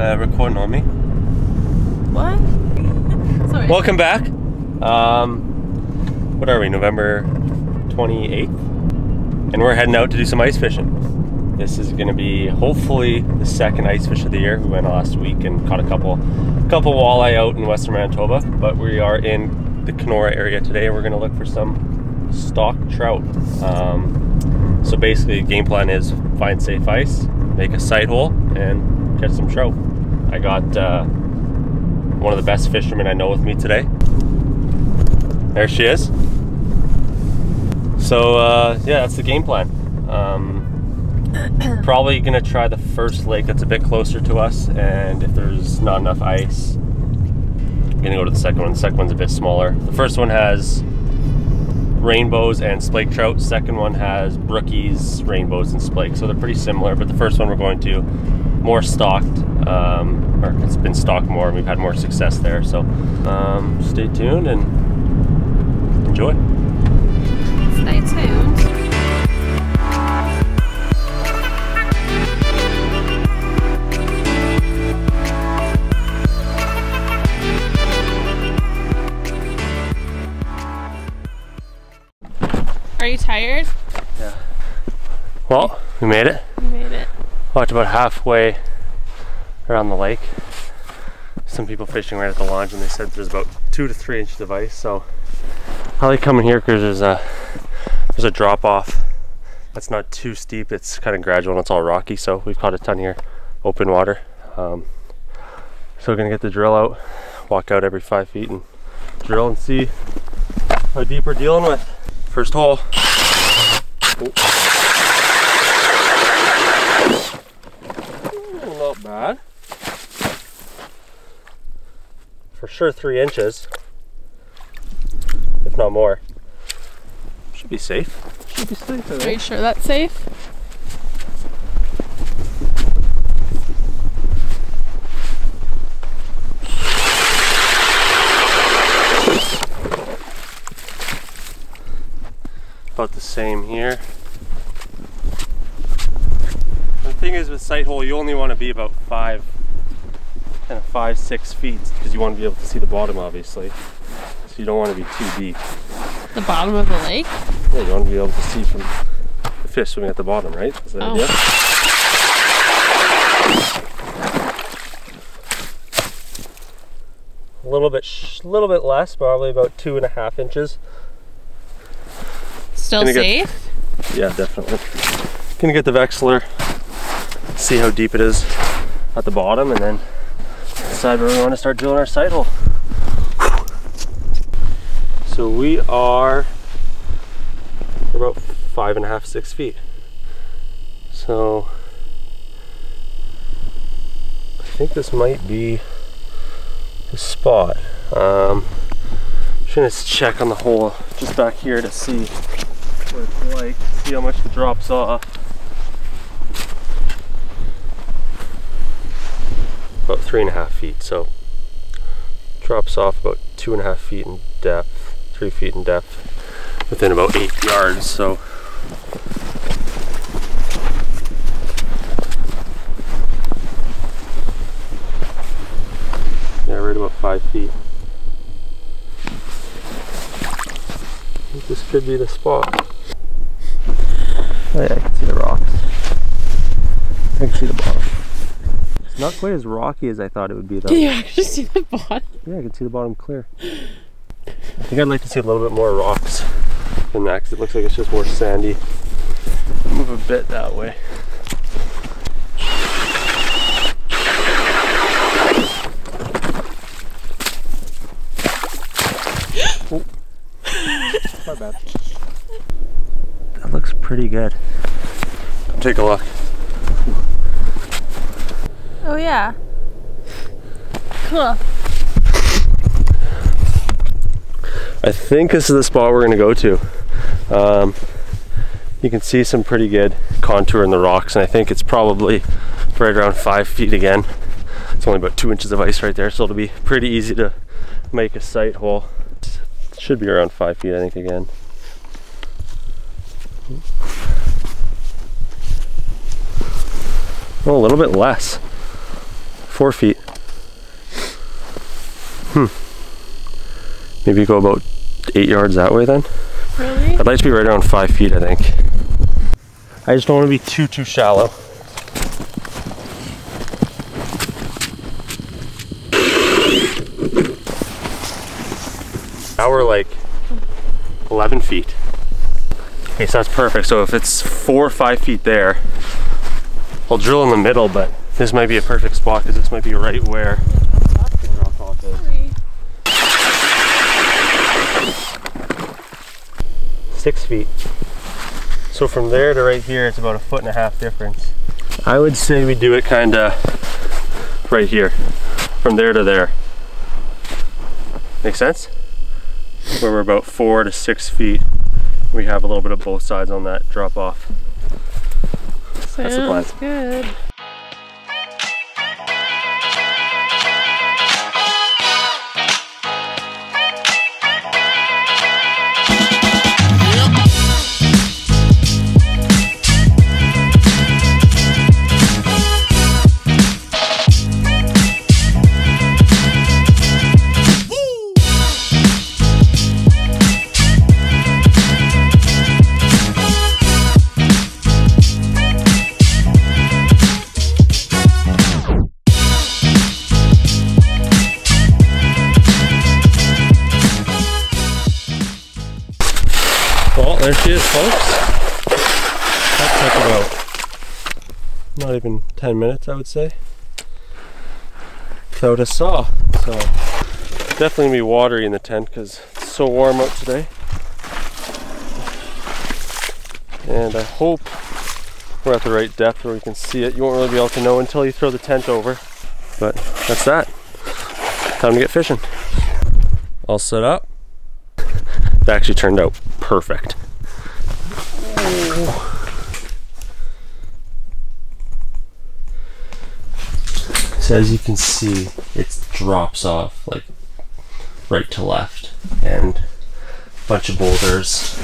uh, recording on me. What? Sorry. Welcome back. Um, what are we, November 28th? And we're heading out to do some ice fishing. This is gonna be hopefully the second ice fish of the year. We went last week and caught a couple, couple walleye out in western Manitoba, but we are in the Kenora area today. We're gonna look for some stock trout. Um, so basically the game plan is find safe ice, make a sight hole, and catch some trout. I got uh, one of the best fishermen I know with me today. There she is. So uh, yeah, that's the game plan. Um, probably gonna try the first lake that's a bit closer to us, and if there's not enough ice, I'm gonna go to the second one. The second one's a bit smaller. The first one has rainbows and splake trout. Second one has brookies, rainbows, and splake. So they're pretty similar, but the first one we're going to more stocked, um, or it's been stocked more, and we've had more success there. So um, stay tuned and enjoy. Stay tuned. Are you tired? Yeah. Well, we made it. Walked about halfway around the lake. Some people fishing right at the launch, and they said there's about two to three inches of ice. So I like coming here because there's a there's a drop off. That's not too steep. It's kind of gradual and it's all rocky. So we've caught a ton here, open water. Um, so we're gonna get the drill out, walk out every five feet, and drill and see how deep we're dealing with. First hole. Oh. Not. For sure three inches, if not more. Should be safe. Should be safe. Are you sure that's safe? About the same here. The thing is with sight hole, you only want to be about five, kind of five, six feet, because you want to be able to see the bottom, obviously. So you don't want to be too deep. The bottom of the lake? Yeah, you want to be able to see from the fish swimming at the bottom, right? Is that Oh. idea? A little bit, sh- little bit less, probably about two and a half inches. Still Gonna get- safe? Yeah, definitely. Gonna get the Vexilar, see how deep it is at the bottom, and then decide where we want to start drilling our sight hole. So we are about five and a half, six feet. So I think this might be the spot. Um, just gonna check on the hole just back here to see what it's like, see how much it drops off. Three and a half feet, so drops off about two and a half feet in depth, three feet in depth, within about eight yards. So yeah, right about five feet. I think this could be the spot. Oh yeah, I can see the rocks. I can see the bottom. It's not quite as rocky as I thought it would be though. Can you actually see the bottom? Yeah, I can see the bottom clear. I think I'd like to see a little bit more rocks than that 'cause it looks like it's just more sandy. Move a bit that way. Oh. My bad. That looks pretty good. Take a look. Yeah. Cool. I think this is the spot we're gonna go to. Um, you can see some pretty good contour in the rocks, and I think it's probably right around five feet again. It's only about two inches of ice right there, so it'll be pretty easy to make a sight hole. Should be around five feet, I think, again. Oh, a little bit less. Four feet. Hmm. Maybe go about eight yards that way then. Really? I'd like to be right around five feet, I think. I just don't want to be too, too shallow. Now we're like 11 feet. Okay, so that's perfect. So if it's four or five feet there, I'll drill in the middle, but this might be a perfect spot because this might be right where the drop off is. Six feet. So from there to right here, it's about a foot and a half difference. I would say we do it kind of right here, from there to there. Make sense? Where we're about four to six feet. We have a little bit of both sides on that drop off. That's the plan. Good. 10 minutes, I would say, without a saw. So, definitely gonna be watery in the tent because it's so warm out today. And I hope we're at the right depth where we can see it. You won't really be able to know until you throw the tent over. But that's that. Time to get fishing. All set up. That actually turned out perfect. As you can see, it drops off like right to left and a bunch of boulders.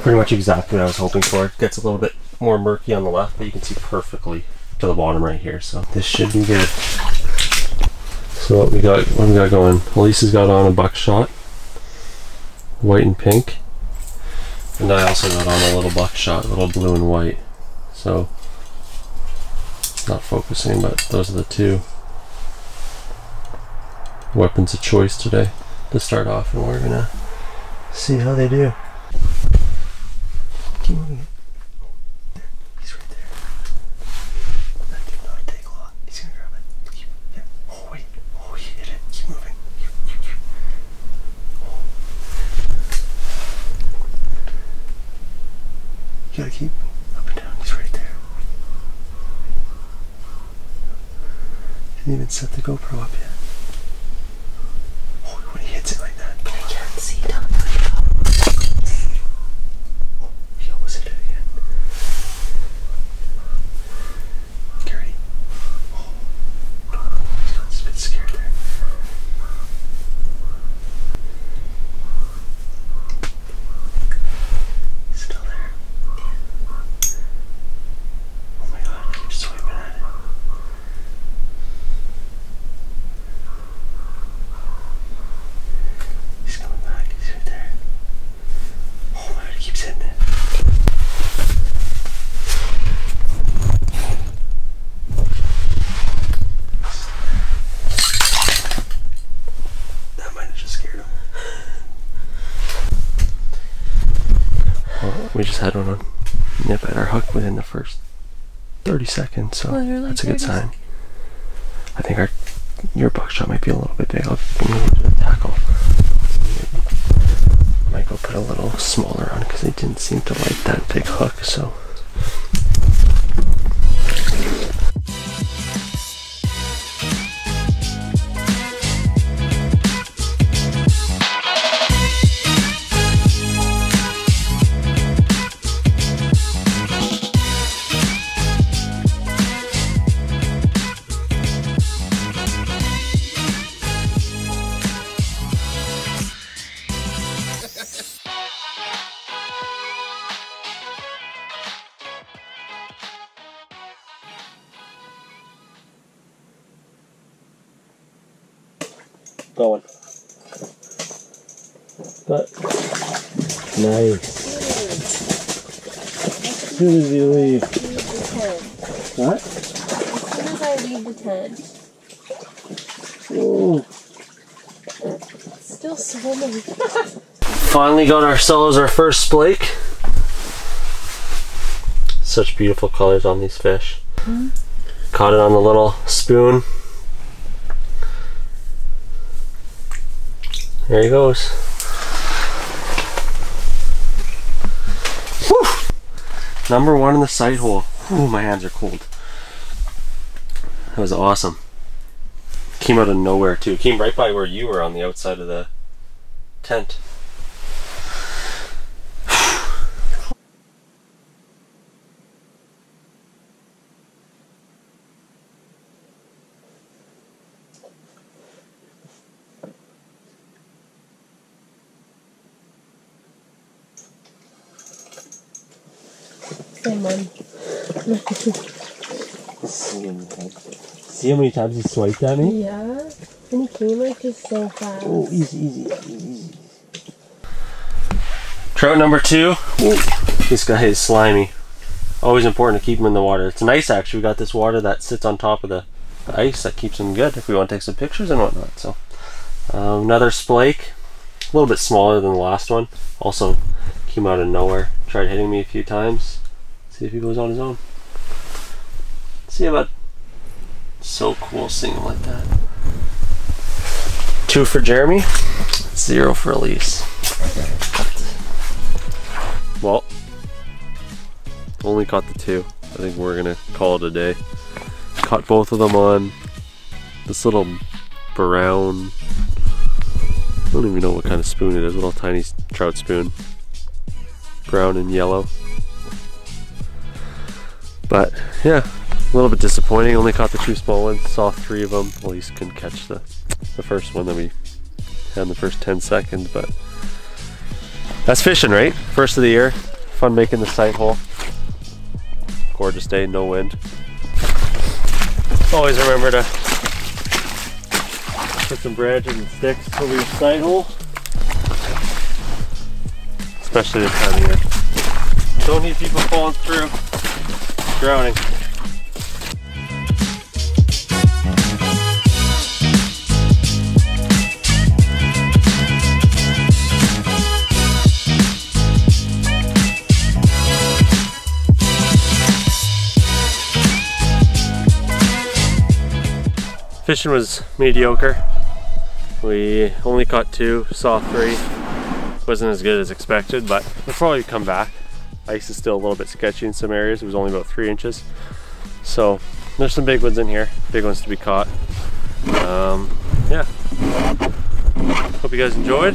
Pretty much exactly what I was hoping for. It gets a little bit more murky on the left, but you can see perfectly to the bottom right here. So this should be good. So what we got what we got going? Elise's got on a buckshot white and pink. And I also got on a little buckshot, a little blue and white. So, not focusing, but those are the two weapons of choice today to start off, and we're gonna see how they do. Keep moving he's right there. That did not take. He's gonna grab it. Keep, yeah. Oh wait. Oh, he hit it. Keep moving. Keep, keep, keep. You gotta keep up and down. He's right there. Didn't even set the GoPro up yet. Oh, when he hits it like that. I can't see. Don't Oh, he almost hit it again. Gertie. Oh, he's got a bit scared there. He's still there. Oh my god, he keeps sweeping at it. He's coming back, he's right there. Oh my god, he keeps hitting it. That might have just scared him. Well, we just had one on nip at our hook within the first 30 seconds, so that's a good sign. I think our your buckshot might be a little bit big. I'll move to the tackle. Might go put a little smaller on because they didn't seem to like that big hook, so. Going. But nice. As soon as you leave. What? As soon as I leave the tent, Ooh. still swimming. Finally got ourselves our first splake. Such beautiful colors on these fish. Hmm? Caught it on the little spoon. There he goes. Whew. Number one in the sight hole. Ooh, my hands are cold. That was awesome. Came out of nowhere too. Came right by where you were on the outside of the tent. One. See how many times he swiped at me? Yeah. And he came like just so fast. Oh, easy, easy, easy. Trout number two. Ooh. This guy is slimy. Always important to keep him in the water. It's nice actually. We got this water that sits on top of the, the ice that keeps him good if we want to take some pictures and whatnot. So um, another splake, a little bit smaller than the last one. Also came out of nowhere. Tried hitting me a few times. See if he goes on his own. See about so cool seeing him like that. Two for Jeremy, zero for Elise. Well, only caught the two. I think we're gonna call it a day. Caught both of them on this little brown. I don't even know what kind of spoon it is. Little tiny trout spoon. Brown and yellow. But yeah, a little bit disappointing. Only caught the two small ones. Saw three of them. Elise couldn't catch the the first one that we had in the first 10 seconds, but that's fishing, right? First of the year. Fun making the sight hole. Gorgeous day, no wind. Always remember to put some branches and sticks over your sight hole. Especially this time of year. Don't need people falling through, drowning. Fishing was mediocre. We only caught two, saw three. Wasn't as good as expected, but we'll probably come back. Ice is still a little bit sketchy in some areas. It was only about three inches. So there's some big ones in here, big ones to be caught. Um, yeah. Hope you guys enjoyed.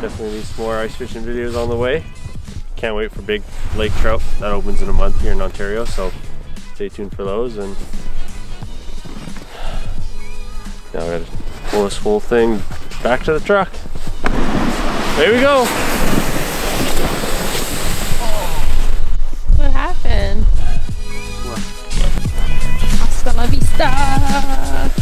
Definitely need some more ice fishing videos on the way. Can't wait for big lake trout. That opens in a month here in Ontario, so stay tuned for those. And now we gotta pull this whole thing back to the truck. There we go. What? Hasta la vista.